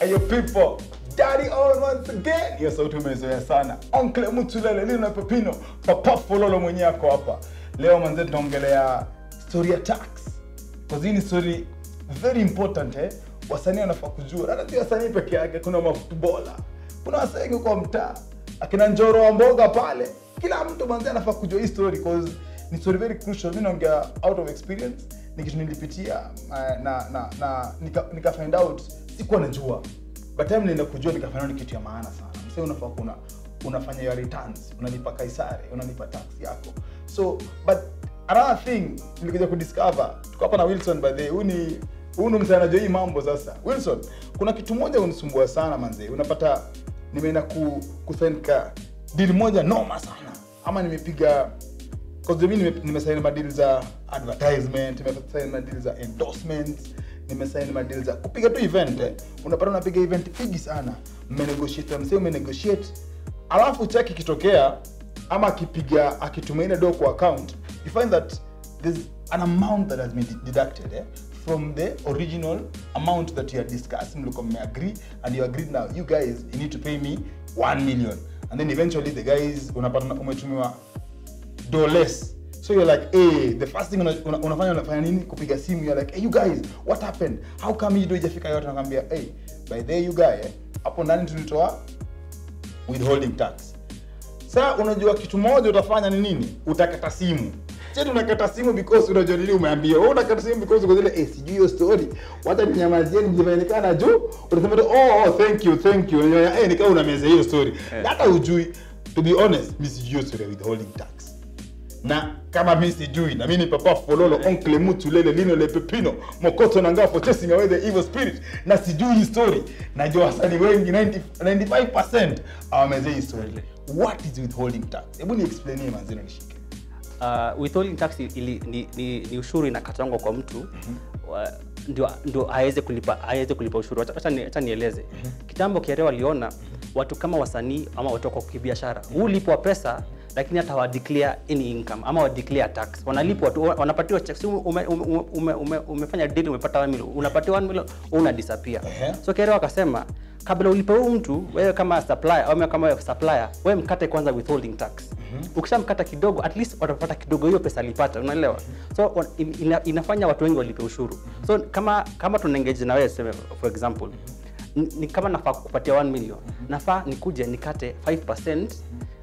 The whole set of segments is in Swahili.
Hey, people, Daddy all once again. Hiyo sauti umezoea sana. Oncle Mutulele, Lino Pepino, Papa Fololo mwenyewe ako hapa. Leo manze tunaongelea story tax. Cause hii ni story very important eh. Wasanii wanafaa kujua. Hata si wasanii peke yake, kuna mafutubola. Kuna wasanii kwa mtaa. Akina Njoro wa mboga pale. Kila mtu manze anafaa kujua hii story cause ni story very crucial. Mimi naongea out of experience. Ni kitu nilipitia uh, na na na nika, nika find out sikuwa najua but time nilienda kujua nikafanya ni kitu ya maana sana. Msee unafaa kuna unafanya your returns unalipa kaisari unalipa tax yako. So but another thing nilikuja kudiscover tuko hapa na wilson by the huyu ni huyu mzee anajua hii mambo sasa. Wilson kuna kitu moja unisumbua sana manze. Unapata nimeenda ku kusign ka deal moja noma sana. Ama nimepiga Cause mimi nime- nimesaini madili za advertisement nimesaini madili za endorsements nimesaini madili za kupiga tu event eh. unapata unapiga event pigi sana. Mmenegotiate msee umenegotiate. Alafu cheki ikitokea ama akipiga akitumaina do kwa account you find that there's an amount that has been deducted eh, from the original amount that you had discussed. Mlikuwa mmeagree and you agreed now you guys you need to pay me 1 million. And then eventually the guys unapata umetumiwa do less so you're like hey, the first thing una, una, unafanya unafanya nini? Kupiga simu. You're like hey, you guys what happened? How come hii do ijafika yote? Nakwambia hey, by the you guy eh, hapo ndani tulitoa withholding tax. Saa unajua kitu moja utafanya ni nini? Utakata simu. Chetu unakata simu because unajua nini? Umeambia wewe unakata simu because uko zile eh sijui hiyo story. Wacha ninyamazie nijifanyikana juu unasema tu oh, oh thank you thank you. Eh nikao unameza hiyo story. Hata ujui to be honest mimi sijui hiyo story with withholding tax na kama mi sijui na mi ni papa fololo oncle mutulele lino le pepino mokoto nanga ngafo chasing away the evil spirit na sijui hii story. Najua wasani wengi 90, 95% awamezea hii story. What is withholding tax? Hebu ni explainie manzino nishike. Uh, withholding tax ili, ni, ni, ni ushuru inakatangwa kwa mtu mm-hmm. wa- ndio ndio aweze kulipa aweze kulipa ushuru. Acha- nieleze. Mm-hmm. Kitambo Kiare waliona watu kama wasanii ama watu kwa kibiashara. Hulipwa pesa lakini hata wa declare any income ama wa declare tax. Wanalipwa tu wanapatiwa check. Ume, ume, ume, ume, umefanya deal umepata 1 million. Unapatiwa 1 million una disappear. So kero akasema kabla ulipe huyu mtu wewe kama supplier au kama wewe supplier wewe mkate kwanza withholding tax. Ukishamkata kidogo at least watapata kidogo hiyo pesa alipata unaelewa? So in- ina, inafanya watu wengi walipe ushuru. So kama kama tunaengage na wewe for example ni, ni kama nafaa kukupatia 1 million. Nafaa nikuje nikate 5%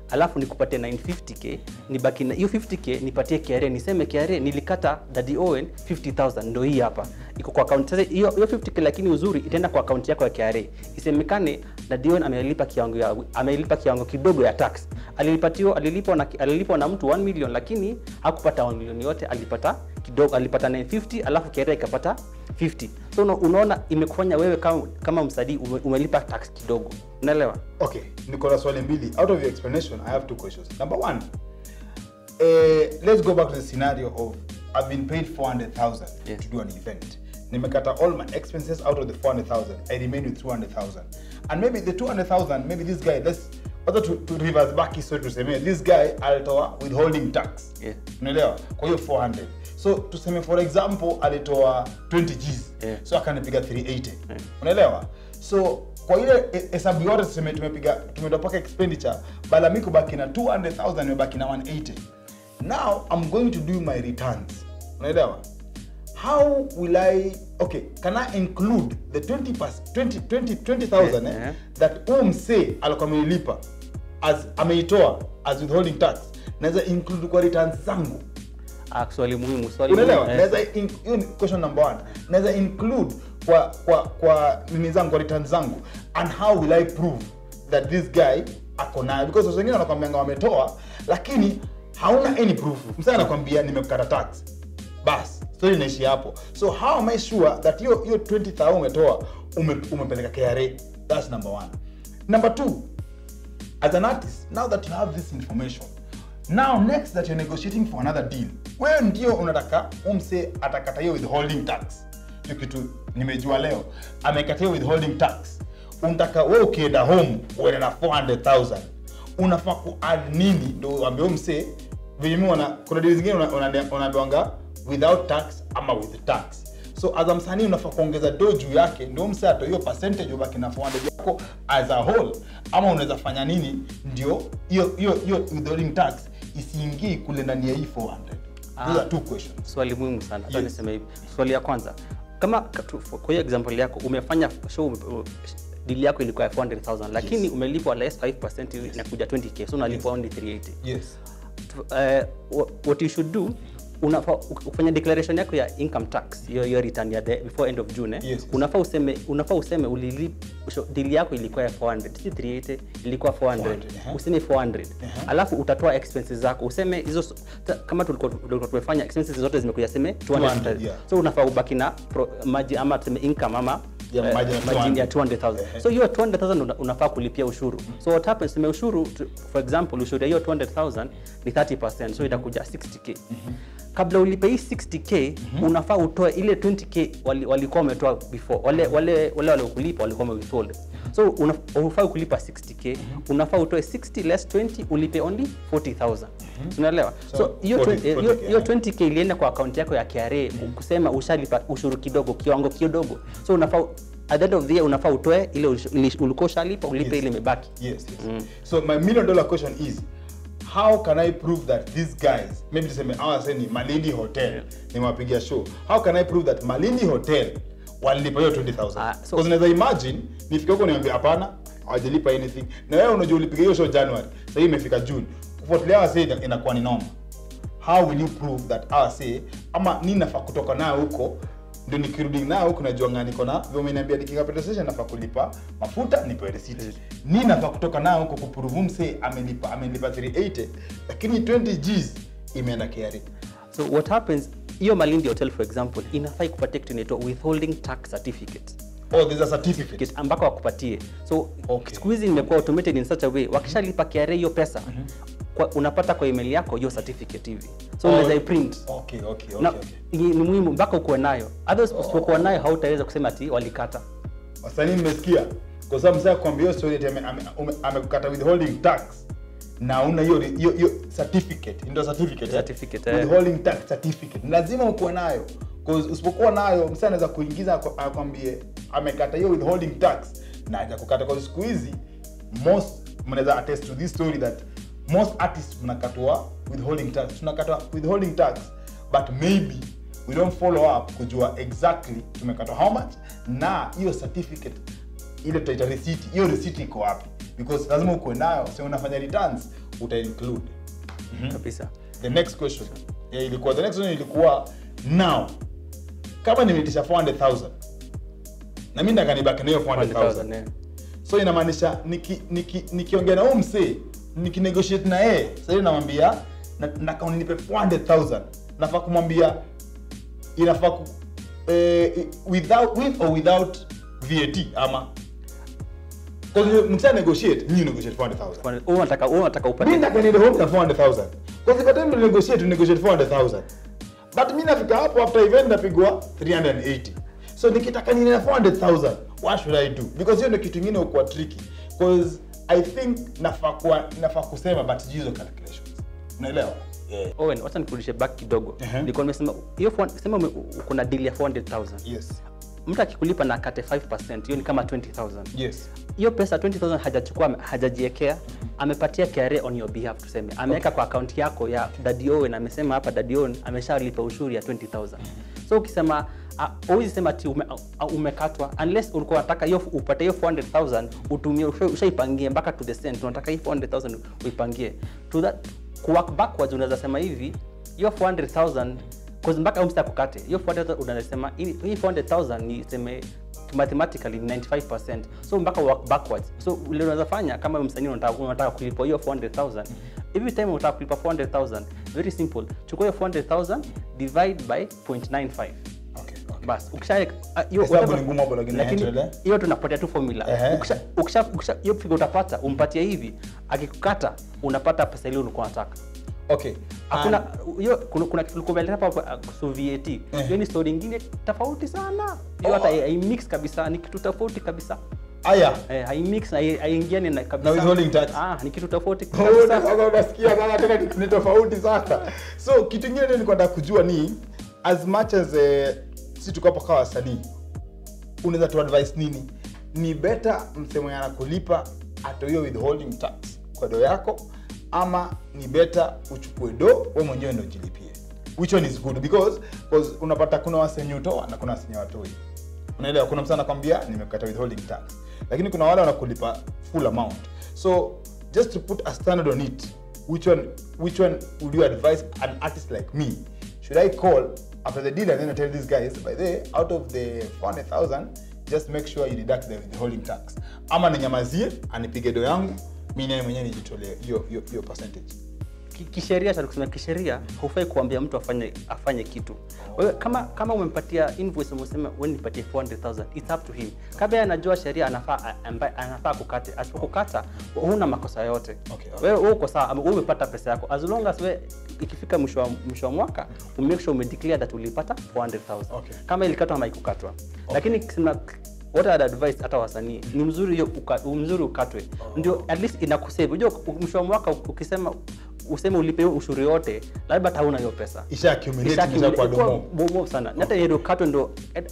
alafu nikupatie 950k nibaki na hiyo 50k nipatie KRA niseme KRA nilikata Daddy Owen 50000 ndio hii hapa. Iko kwa account. Sasa hiyo hiyo 50k lakini uzuri itaenda kwa account yako ya KRA isemekane Daddy Owen amelipa kiwango amelipa kiwango kidogo ya tax alilipatiwa alilipwa na alilipwa na mtu 1 million lakini hakupata 1 million yote alipata kidogo alipata 950 alafu kerea ikapata 50 so una- unaona imekufanya wewe kama, kama msadi ume, umelipa tax kidogo. Unaelewa? Okay niko na swali mbili. Out of your explanation i have two questions. Number one eh, let's go back to the scenario of i've been paid 400000 Yes. to do an event. Nimekata all my expenses out of the 400000 i remain with 200000 and maybe the 200000 maybe this guy let's wacha tu, reverse back history tuseme this guy alitoa withholding tax. Yeah. unaelewa? Kwa hiyo 400 so tuseme for example alitoa 20 gs. Yeah. so akanipiga 380 unaelewa? So kwa ile he- hesabu yote tuseme tumepiga tumeenda paka expenditure bala mi baki na 200000 mebaki na 180 now i'm going to do my returns. Unaelewa? How will i okay can i include the 20 pas- 20 20 20000 eh, Yeah. that huu say alikuwa ameilipa as ameitoa as withholding tax naweza include kwa returns zangu. Ah, swali muhimu swali unaelewa? eh. naweza in- question number one. Naweza include kwa kwa kwa nini zangu kwa returns zangu. And how will i prove that this guy ako nayo? Because wengine wengine wanakwambianga wametoa lakini hauna any proof. Msana anakwambia nimekata tax. Bas story inaishi hapo. So how am i sure that hiyo hiyo 20000 umetoa ume, umepeleka KRA that's number one. Number two as an artist now that you have this information now next that you're negotiating for another deal wewe ndio unataka umse atakata hiyo withholding tax. Hiyo kitu nimejua leo amekata hiyo withholding tax. Unataka wewe ukienda home uende na 400000 unafaa kuadd nini? Ndio uambie umse mse venye wana kuna deal zingine una- una- unaambiwanga without tax ama with tax. So as msanii unafaa kuongeza do yake ndio mse ato hiyo percentage ubaki na 400 yako as a whole ama unaweza fanya nini ndio hiyo hiyo withholding tax isiingii kule ndani ya hii 400 those Ah. are two questions swali muhimu sana yes. Yes. niseme hivi swali ya kwanza kama kwa hiyo example yako umefanya show dili deal yako ilikuwa ya 400000 lakini Yes. umelipwa less 5% inakuja 20k so unalipwa yes. only 380 yes eh, what you should do unafaa ufanya declaration yako ya income tax hiyo hiyo return ya the, before end of June eh? Yes, unafaa useme unafaa useme ulilip deal yako ilikuwa ya 400 si 380 ilikuwa 400, 400, ehe. useme 400 Ehe. alafu utatoa expenses zako useme hizo kama tulikuwa tumefanya expenses zote zimekuja seme 200 200, yeah. so unafaa ubaki na maji ama tuseme income ama Eh, margin ya 200,000. 200,000 Ehe. so hiyo 200,000 una- unafaa kulipia ushuru. So what happens tuseme ushuru for example ushuru ya hiyo 200,000 ni 30% so itakuja 60k kabla ulipe hii 60k unafaa utoe ile 20k wali- walikuwa wametoa before. Wale wale wale waliokulipa walikuwa wamewithhold so una- unafaa kulipa 60k mm -hmm. unafaa utoe 60 less 20 ulipe only 40000 mm -hmm. unaelewa So, so hiyo so, 20 hiyo 40K, hiyo eh. 20k ilienda kwa akaunti yako ya KRA mm -hmm. kusema ushalipa ushuru kidogo kiwango kidogo so unafaa at the end of the year unafaa utoe ile ulikuwa ushalipa ulipe Yes. ile imebaki Yes, yes. mm. So my million dollar question is how can I prove that these guys maybe tuseme hawa sasa ni Malindi Hotel nimewapigia show how can I prove that Malindi Hotel walilipa hiyo 20000 uh, so, so- naweza imagine nifike huko niambia hapana hawajalipa anything. Na wewe unajua ulipiga hiyo show January sasa hii imefika June. Kufuatilia hawa inakuwa ni noma how will you prove that hawa say ama nini nafaa kutoka nayo huko ndio nikirudi nayo huko najua ngani niko na petrol station nafaa kulipa mafuta nipewe city nini nafaa kutoka nayo huko kuprove mse amenipa amenipa 380 lakini 20 Gs imeenda KRA so what happens hiyo Malindi Hotel for example inafai kitu inaitwa withholding tax certificate. Oh there's a certificate ambako wakupatie. So Okay. siku hizi imekuwa automated in such a way wakishalipa kiare hiyo pesa kwa, unapata kwa email yako hiyo certificate hivi. So Oh, unaweza iprint okay okay okay, na okay. ni muhimu mpaka ukuwe nayo. Otherwise usipokuwa nayo hautaweza kusema ati walikata. Wasanii mmesikia? Kwa sababu msaya kuambia hiyo story amekukata withholding tax na una hiyo hiyo hiyo certificate. Ndio certificate eh? Certificate, eh. withholding tax certificate. Lazima ukuwe nayo. Because usipokuwa nayo msaya anaweza kuingiza akwambie amekata hiyo withholding tax na haja kukata kwa siku hizi most mnaweza attest to this story that most artists mnakatwa withholding tax. Tunakatwa withholding tax but maybe we don't follow up kujua exactly tumekatwa how much na hiyo certificate ile tutaita receipt hiyo receipt iko wapi because lazima ukuwe nayo so unafanya returns uta include. Kabisa. The next question. Yeah, ilikuwa the next one ilikuwa now kama nimetisha 400000 na mimi ndaka nibaki na hiyo 400000 400,000, eh. so inamaanisha niki- niki- nikiongea na huyu msee nikinegotiate na yeye sasa namwambia na- nataka unipe 400000 nafaa kumwambia inafaa ku, eh, without with or without VAT ama Because mkisha negotiate nyinyi negotiate 400000 wewe unataka wewe unataka mi upate nataka niende home na 400000 because by time negotiate negotiate 400000 but mi nafika hapo after event napigwa 380 so nikitaka niende na 400000 what should i do? Because hiyo ndio kitu ingine ukuwa tricky. Because i think nafaa kusema but hizo calculations. Unaelewa? Yeah. Owen, wacha nikurudishe back kidogo. Ehe. Nilikuwa nimesema hiyo sema uko na deal ya 400,000. yes Mtu akikulipa na kate 5%, hiyo ni kama 20,000. yes Hiyo pesa 20,000 hajachukua hajajiwekea, amepatia KRA on your behalf tuseme. Ameweka kwa account yako ya Daddy Owen, amesema hapa Daddy Owen ameshalipa ushuru ya 20,000. So ukisema huwezi uh, sema ti ume, uh, umekatwa unless ulikuwa unataka hiyo upate hiyo 400,000 utumie usha- ushaipangie mpaka to the cent. Unataka hiyo 400,000 uipangie. To that kuwak backwards unaweza sema hivi hiyo 400,000 cause mpaka umsta kukate hiyo 400,000 unasema hii hii 400,000 ni seme mathematically ni 95% so mpaka work backwards. So ule unaweza fanya kama msanii unataka unataka kulipa hiyo 400,000 every time unataka kulipa 400,000 very simple. Chukua hiyo 400,000 divide by 0.95 okay, okay. bas ukisha ah, hiyo hiyo tunapatia tu formula. Ukisha ukisha ukisha hiyo figure utapata umpatia hivi. Akikukata unapata pesa ile ulikuwa unataka okay. Hakuna hiyo kuna kuna kitu hapa uh, kuhusu VAT hiyo ni story nyingine tofauti sana. Hiyo hata Oh. haimix kabisa ni kitu tofauti kabisa. Aya. Eh, na kabisa. Na withholding tax. ah ni kitu tofauti Oh, sasa unasikia tena ni- tofauti sasa so kitu ingine ndio nilikuwa nataka kujua ni as much as eh, sisi tuko hapa kwa wasanii unaweza tu advice nini? Ni better msemo yana anakulipa atoiwe withholding tax kwa doo yako ama ni beta uchukue do we mwenyewe ndo jilipie which one is good? Because, because unapata kuna wasenye utoa na kuna wasenye watoi unaelewa? Kuna msa anakwambia nimekata withholding tax. Lakini kuna wale wanakulipa full amount. So just to put a standard on it which one which one would you advise an artist like me? Should i call after the deal and then I tell these guys by the out of the 400000 just make sure you deduct the withholding tax. Ama ninyamazie anipige do yangu mi naye mwenyewe nijitolee hiyo hiyo percentage. Kisheria cha kusema kisheria hufai kuambia mtu afanye afanye kitu. Wewe kama kama umempatia invoice umesema wewe nipatie 400000 it's up to him. Kabla anajua sheria anafaa ambaye anafaa kukate asipokukata huna makosa yote. Okay, okay. wewe uko sawa wewe umepata pesa yako. As long as wewe ikifika mwisho wa mwisho wa mwaka umake sure umedeclare that ulipata 400000 Okay. kama ilikatwa ama ikukatwa okay. lakini kisema what I'd advise hata wasanii ni mzuri hiyo uka, mzuri ukatwe. Ndio at least inakusave. Unajua mwisho wa mwaka ukisema useme ulipe ushuru yote labda hata hauna hiyo pesa. Isha accumulate Isha kwa domo. ikuwa bobo sana. Na hata hiyo katwe ndo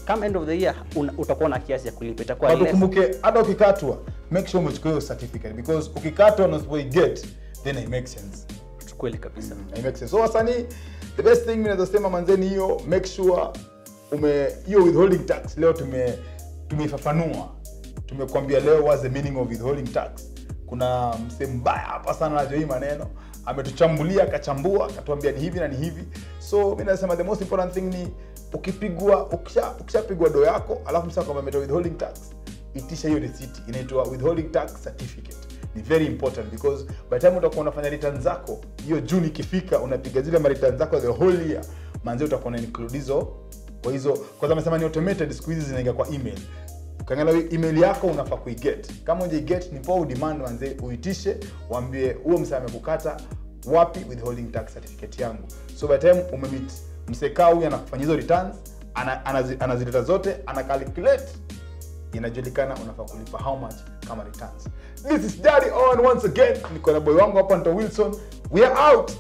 come end of the year una- utakuwa na kiasi ya kulipa. Itakuwa less. ukumbuke hata ukikatwa make sure umechukua hiyo certificate because ukikatwa na usipoiget then it makes sense. Kweli kabisa. It makes sense. So wasanii, the best thing ninaweza sema manzeni hiyo make sure ume hiyo withholding tax leo tume tumeifafanua. Tumekwambia leo what's the meaning of withholding tax. Kuna msee mbaya hapa sana anajua hii maneno. Ametuchambulia, akachambua, akatuambia ni hivi na ni hivi. So mimi nasema the most important thing ni ukipigwa ukisha ukishapigwa do yako alafu msasa kwamba umetoa withholding tax itisha hiyo receipt inaitwa withholding tax certificate ni very important because by time utakuwa unafanya return zako hiyo juni ikifika unapiga zile ma zako the whole year manzi utakuwa na include hizo kwa hizo kwanza amesema ni automated siku hizi zinaingia kwa email. Ukiangalia email yako unafaa kuiget. Kama ujaiget ni poa udemand manze uitishe waambie huo msee amekukata wapi withholding tax certificate yangu. So by time umemit msekaa huyu anakufanya hizo returns ana- anazi- anazileta zote ana calculate inajulikana unafaa kulipa how much kama returns. This is daddy on once again. Niko na boy wangu hapa nto wilson. We are out